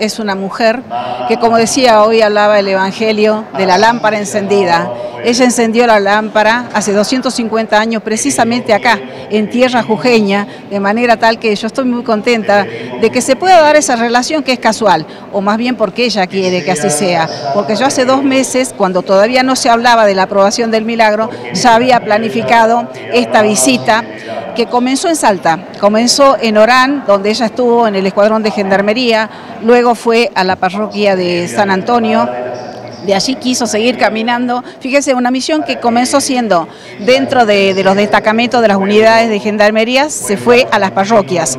Es una mujer que, como decía, hoy hablaba el Evangelio de la lámpara encendida. Ella encendió la lámpara hace 250 años precisamente acá, en tierra jujeña, de manera tal que yo estoy muy contenta de que se pueda dar esa relación que es casual, o más bien porque ella quiere que así sea. Porque yo hace dos meses, cuando todavía no se hablaba de la aprobación del milagro, ya había planificado esta visita que comenzó en Salta, comenzó en Orán, donde ella estuvo en el escuadrón de gendarmería, luego fue a la parroquia de San Antonio, de allí quiso seguir caminando. Fíjese, una misión que comenzó siendo dentro de, de, los destacamentos de las unidades de gendarmería, se fue a las parroquias.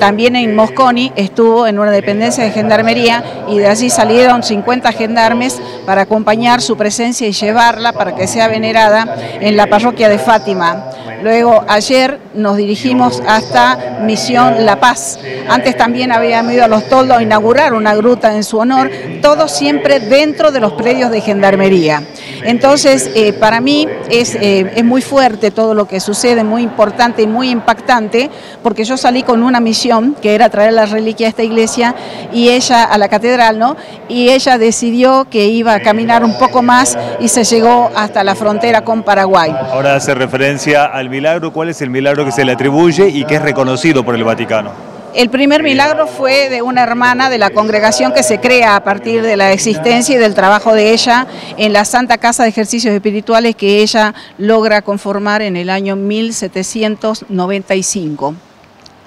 También en Mosconi estuvo en una dependencia de gendarmería y de allí salieron 50 gendarmes para acompañar su presencia y llevarla para que sea venerada en la parroquia de Fátima. Luego ayer nos dirigimos hasta Misión La Paz. Antes también habíamos ido a Los Toldos a inaugurar una gruta en su honor, todo siempre dentro de los predios de gendarmería. Entonces, eh, para mí es, eh, es muy fuerte todo lo que sucede, muy importante y muy impactante, porque yo salí con una misión que era traer la reliquia a esta iglesia y ella a la catedral, ¿no? Y ella decidió que iba a caminar un poco más y se llegó hasta la frontera con Paraguay. Ahora hace referencia al milagro, ¿cuál es el milagro que se le atribuye y que es reconocido por el Vaticano? El primer milagro fue de una hermana de la congregación que se crea a partir de la existencia y del trabajo de ella en la Santa Casa de Ejercicios Espirituales que ella logra conformar en el año 1795.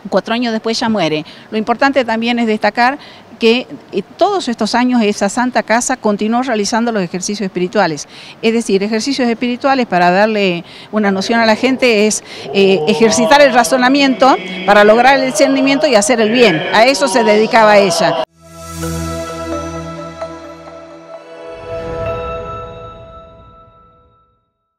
Cuatro años después ya muere. Lo importante también es destacar que eh, todos estos años esa Santa Casa continuó realizando los ejercicios espirituales. Es decir, ejercicios espirituales, para darle una noción a la gente, es eh, ejercitar el razonamiento para lograr el discernimiento y hacer el bien. A eso se dedicaba ella.